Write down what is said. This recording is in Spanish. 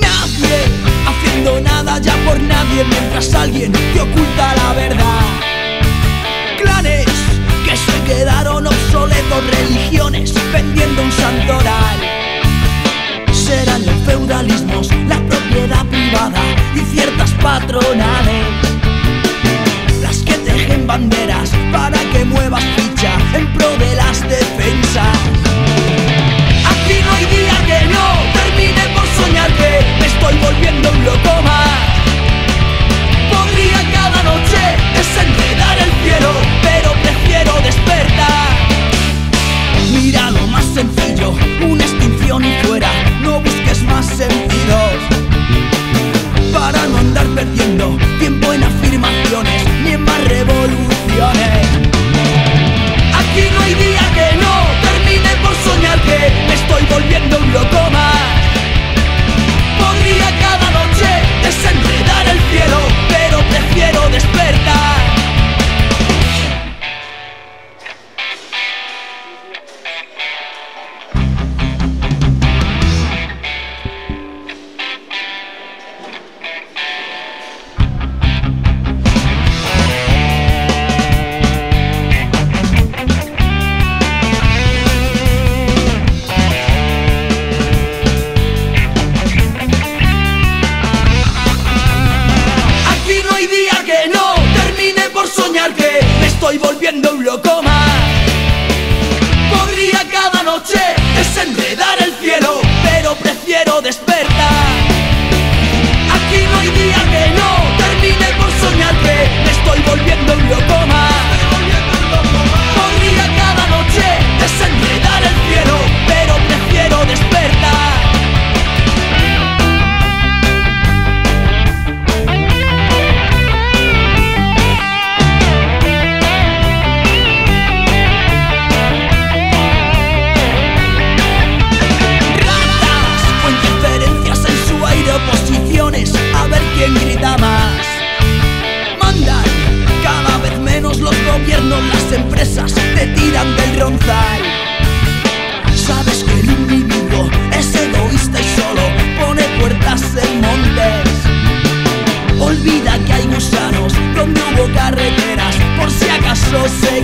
Nadie haciendo nada ya por nadie mientras alguien te oculta la verdad. Clanes que se quedaron obsoletos, religiones vendiendo un santoral. Serán los feudalismos, la propiedad privada y ciertas patronas estoy volviendo un loco más. Podría cada noche desenredar el cielo presas te tiran del ronzal. Sabes que el individuo es egoísta y solo pone puertas en montes. Olvida que hay gusanos donde hubo carreteras, por si acaso se